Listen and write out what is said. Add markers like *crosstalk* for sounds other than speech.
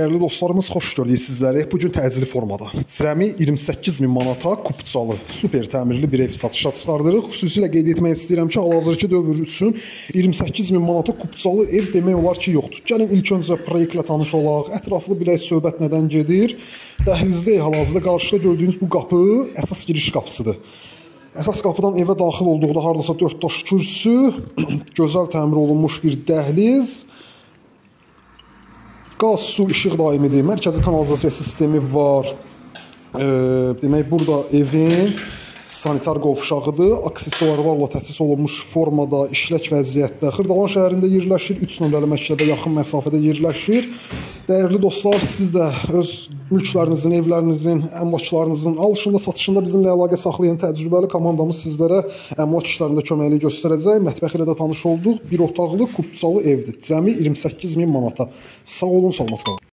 Dəyərli dostlarımız, xoş gördük sizləri. Bu gün təcili formada cəmi 28 min manata kupçalı, super təmirli bir ev satışa çıxardırıq. Xüsusilə qeyd etmək istəyirəm ki, hal-hazırki dövr üçün 28 min manata kupçalı ev demək olar ki, yoxdur. Gəlin ilk öncə proyektlə tanış olaq, ətraflı bilək söhbət nədən gedir. Dəhlizdə hal-hazırda qarşıda gördüyünüz bu qapı əsas giriş qapısıdır. Əsas qapıdan evə daxil olduqda hardasa 4 daş kürsü, *clears throat* gözəl təmir olunmuş bir dəhliz, Qaz, su, işıq daimidir. Mərkəzi kanalizasiya sistemi var. E, demək burada evin sanitar qovşağıdır. Aksesuarlarla təchiz olunmuş formada, işlək vəziyyətdə Xırdalan şəhərində yerləşir. 3 nömrəli məktəbə yaxın məsafədə yerləşir. Dəyərli dostlar, siz də öz mülklərinizin, evlərinizin, əmlaklarınızın alışında, satışında bizimlə əlaqə saxlayan təcrübəli komandamız sizlərə əmlak işlərində köməklik göstərəcək. Mətbəx ilə də tanış olduq. Bir otaqlı, kupçalı evdir. Cəmi 28 min manata. Sağ olun, salamat qalın.